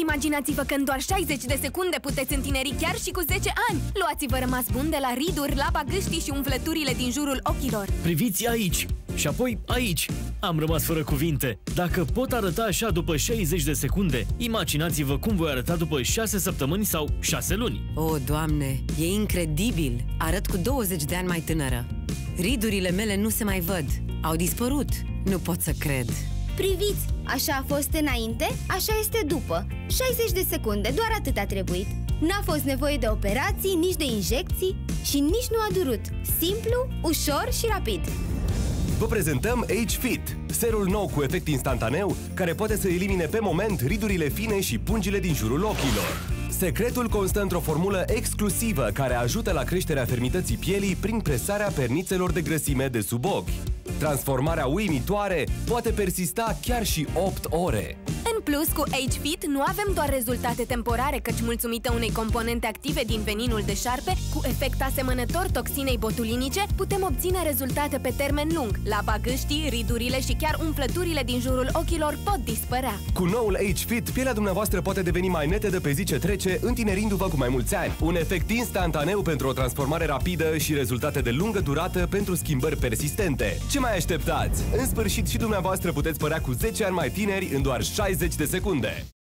Imaginați-vă că în doar 60 de secunde puteți întineri chiar și cu 10 ani! Luați-vă rămas bun de la riduri, laba gâștii și umflăturile din jurul ochilor. Priviți aici și apoi aici. Am rămas fără cuvinte. Dacă pot arăta așa după 60 de secunde, imaginați-vă cum voi arăta după 6 săptămâni sau 6 luni. O, Doamne, e incredibil! Arăt cu 20 de ani mai tânără. Ridurile mele nu se mai văd. Au dispărut. Nu pot să cred. Priviți! Așa a fost înainte, așa este după 60 de secunde, doar atât a trebuit N-a fost nevoie de operații, nici de injecții și nici nu a durut Simplu, ușor și rapid Vă prezentăm Age Fit, serul nou cu efect instantaneu care poate să elimine pe moment ridurile fine și pungile din jurul ochilor. Secretul constă într-o formulă exclusivă care ajută la creșterea fermității pielii prin presarea pernițelor de grăsime de sub ochi. Transformarea uimitoare poate persista chiar și 8 ore. În plus, cu Age Fit nu avem doar rezultate temporare, căci mulțumită unei componente active din veninul de șarpe, cu efect asemănător toxinei botulinice, putem obține rezultate pe termen lung. La gâștii, ridurile și chiar umflăturile din jurul ochilor pot dispărea. Cu noul Age Fit, pielea dumneavoastră poate deveni mai netedă pe zi ce trece, întinerindu-vă cu mai mulți ani. Un efect instantaneu pentru o transformare rapidă și rezultate de lungă durată pentru schimbări persistente. Ce mai așteptați? În sfârșit și dumneavoastră puteți părea cu 10 ani mai tineri în doar 60 de secunde.